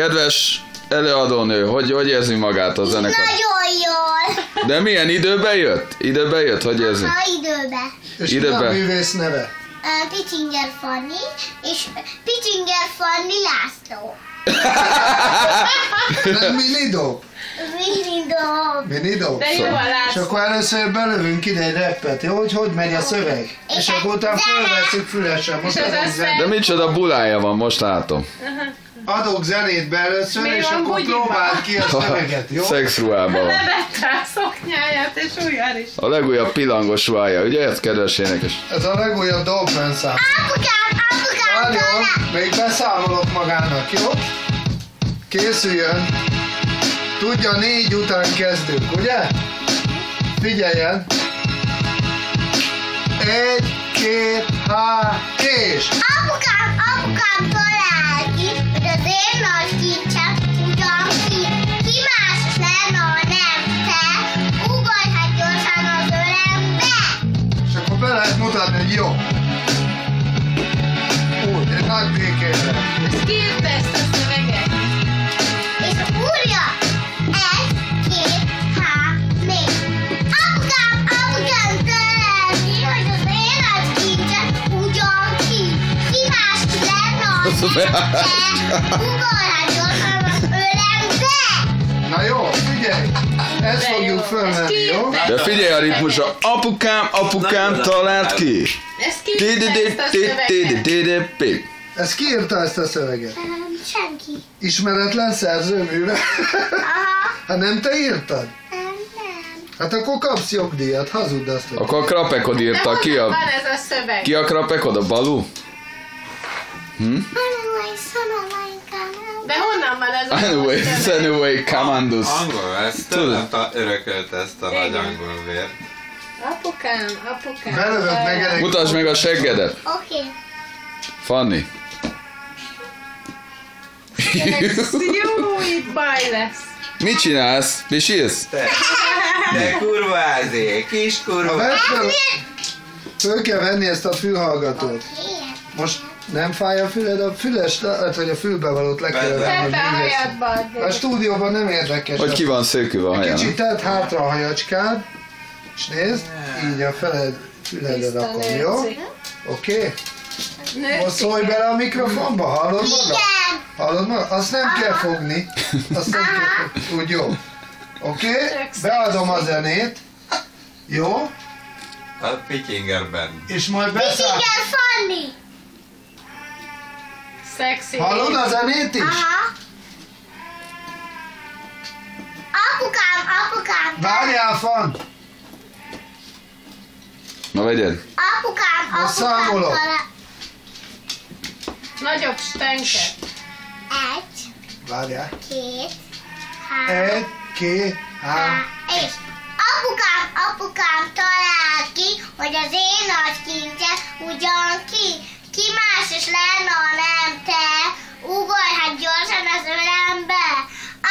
Kedves előadónő, hogy, hogy érzi magát a zenekar? Nagyon jól. De milyen időben jött? Időben jött? Hogy érzi? Ha időbe. És Ide mi a művész neve? Ö, Picsinger Fanni, és Picsinger Fanni László. Nem De jó a És akkor először belövünk ide egy reppet, jó? Hogy hogy megy a szöveg? És És akkor utána fölveszünk fülesen. Most De micsoda bulája van, most látom. adok zenét be először, Mi és van akkor próbáld ki a szöveget, jó? Szexruhában van. Levette a szoknyáját, és újjal is. A legújabb pilangos ruhája, ugye ez kedves énekes? Ez a legújabb Dolphin szám. Apukám, apukám, Várjon, még beszámolok magának, jó? Készüljön. Tudja, négy után kezdünk, ugye? Figyeljen. Egy, két, há, és. Apukám, apukám az ölembe. Na jó, figyelj. Ezt De fogjuk Ezt jó? De figyelj a ritmusra, apukám, apukám talált ki. Ezt ki a. Ez ki írta ezt a szöveget? Nem, senki. Ismeretlen szerzőműve? Aha, Hát nem te írtad? nem, nem. Hát akkor kapsz jogdíjat, hazudd azt. Akkor a krapekod írta, ki a, van ez a szöveg? ki a krapekod, a Balú? De honnan van ez a Anyway, anyway, Commandus. Angol, ezt Tudod. ta- örökölt ezt a nagy angol vért. Apukám, apukám. Belövök meg elég. Mutasd meg a seggedet, Oké. Fanni. Ez Jó, itt baj lesz. Mit csinálsz? Mi sírsz? Te, de kurvázé, kis kurva. föl kell venni ezt a fülhallgatót. Most nem fáj a füled, a füles, lehet, hogy a fülbevalót le kell venni, a stúdióban nem érdekes. Hogy ki van szőkülve a haján? Kicsit tedd hátra a hajacskád, és nézd, így a feled füledre Tiszta rakom, jó? Oké? Okay? Szólj bele a mikrofonba, hallod magad? Igen. Hallod magad? Azt nem kell fogni. Azt nem kell fogni. Úgy jó. Oké? Okay? Beadom a zenét. Jó? A Pickingerben. És majd beszáll. Picsinger Fanni. Szexi. Hallod a zenét is? Aha. Apukám, apukám. Várjál, fan! Na vegyed. Apukám, apukám. számolok. talál- Nagyobb stenket. Egy, Várjál. két, három. Egy, két, három. És apukám, apukám talál ki, hogy az én nagy kincsem ugyan ki. Ki más is lenne, ha nem te. Ugorj hát gyorsan az ölembe.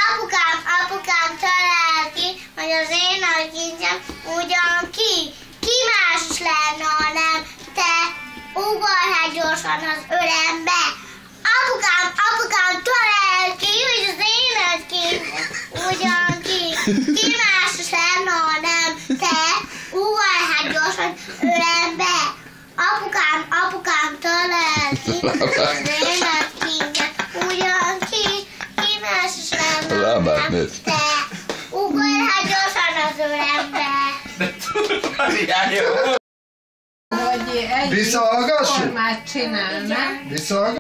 Apukám, apukám talál ki, hogy az én nagy kincsem ugyan ki. Ki más is lenne, ha nem te. Ugorj hát gyorsan az ölembe. Apukám, apukám talál ki, hogy az én nagy kincsem ugyan ki. Ki más is lenne, ha nem te. Ugorj hát gyorsan ölembe. Apukám, apukám talál ki, az én nagy kincsem ugyan ki. Ki más is lenne, A ha lábát nem nézd. te. Ugorj hát gyorsan az ölembe. Hogy egy Visszahallgassuk? formát csinál, nem? Visszahallgass.